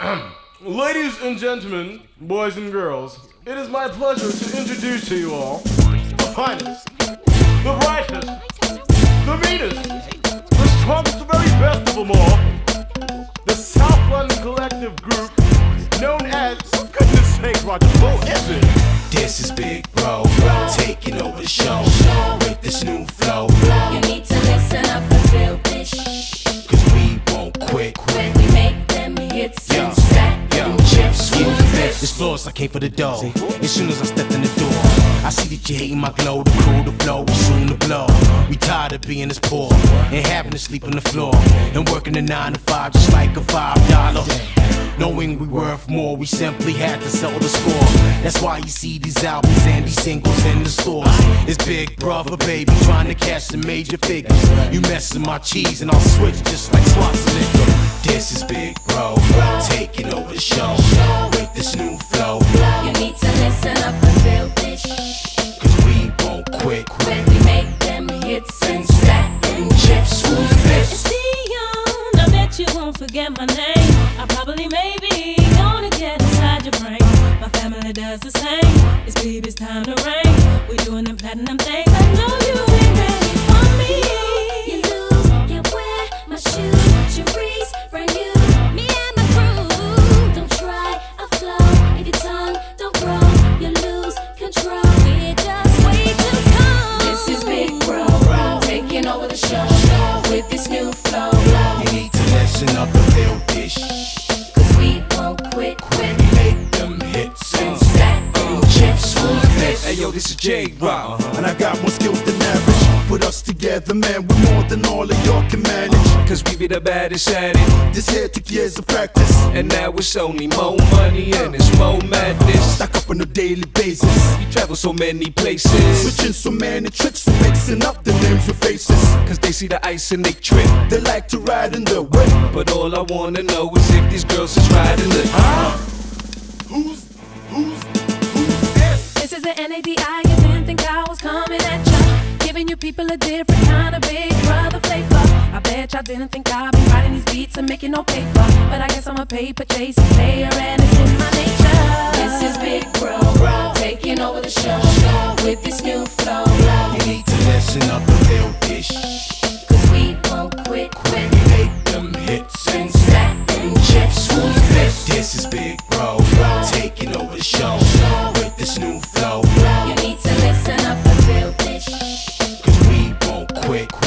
Ladies and gentlemen, boys and girls, it is my pleasure to introduce to you all the finest, the brightest, the meanest, the strongest, the very best of them all, the South London Collective Group, known as, goodness sake, Roger, who is it? This is Big Brovaz, taking over the show with this new flow. Hits Yeah. and stack Yo, chips, who's this? This Flawless, I came for the dough. As soon as I stepped in the door, I see that you hating my glow. The cool, the flow, we soon to blow. We tired of being this poor and having to sleep on the floor and working a nine to five just like a five dollar. Knowing we worth more, we simply had to sell the score. That's why you see these albums and these singles in the stores. It's Big Brovaz, baby, trying to cash some major figures. You messing my cheese and I'll switch just like Schwarzenegger. This is Big Brovaz, taking over the show with this new flow. Hits and them chips, who's It's? Dion, I bet you won't forget my name. I probably maybe gonna get inside your brain. My family does the same. It's baby's time to reign. We're doing them platinum things. I know you ain't ready Cause we won't quit, quit. Make them hits and Stack them chips, who's this? Hey yo, this is J Rock. And I got more skills than average. Put us together, man, we're more than all of y'all can manage. Cause we be the baddest at it. This here took years of practice. And now it's only more money and it's more madness. Stock up on a daily basis. We travel so many places. Switching so many tricks for mixing up the names with faces. Cause they see the ice and they trip. They like to ride in the whip. But all I wanna know is if these girls is riding the. Who's, who's, who's this? This is the Nadia. You didn't think I was coming at ya. Giving you people a different kind of Big Brovaz flavor. I bet y'all didn't think I'd be writing these beats and making no paper. But I guess I'm a paper chasing player and it's in my nature. This is Big Brovaz, taking over the show with this new flow. You need to listen up quick.